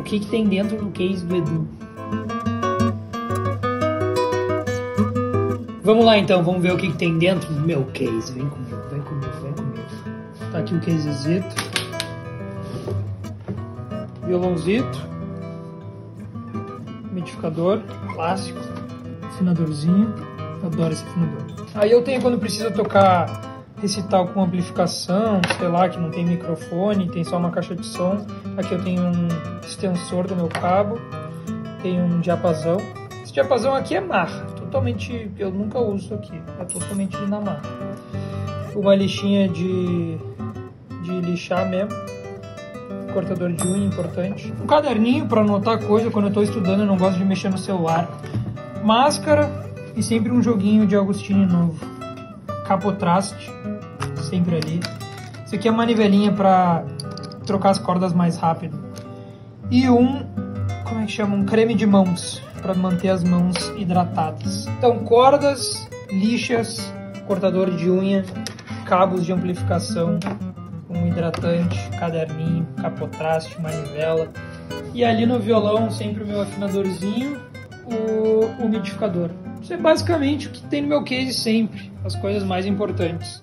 que, que tem dentro do case do Edu. Vamos lá então, vamos ver o que, que tem dentro do meu case. Vem comigo, vem comigo, vem comigo. Tá aqui o casezito. Violãozito. Umidificador clássico. Afinadorzinho. Adoro esse afinador. Aí eu tenho quando precisa tocar recital com amplificação, sei lá, que não tem microfone, tem só uma caixa de som. Aqui eu tenho um extensor do meu cabo, tenho um diapasão. Esse diapasão aqui é marra, totalmente, eu nunca uso aqui, é totalmente na marra. Uma lixinha de, de lixar mesmo, cortador de unha importante. Um caderninho para anotar coisa quando eu estou estudando, eu não gosto de mexer no celular. Máscara e sempre um joguinho de Agostini novo. Capotraste, sempre ali. Isso aqui é uma nivelinha para trocar as cordas mais rápido. E um, como é que chama? Um creme de mãos, para manter as mãos hidratadas. Então, cordas, lixas, cortador de unha, cabos de amplificação, um hidratante, caderninho, capotraste, manivela. E ali no violão, sempre o meu afinadorzinho, o umidificador. Isso é basicamente o que tem no meu case sempre, as coisas mais importantes.